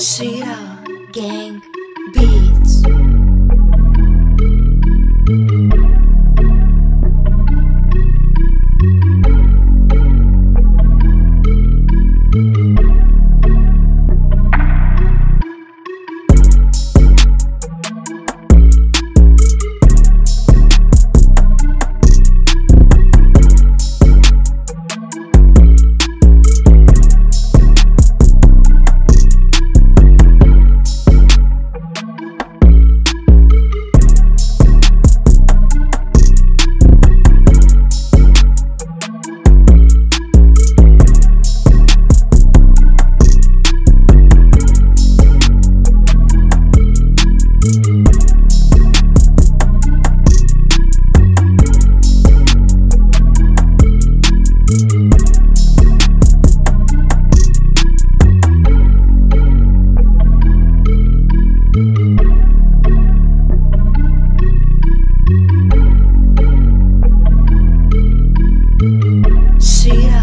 Shira Gang Beats. cheetah.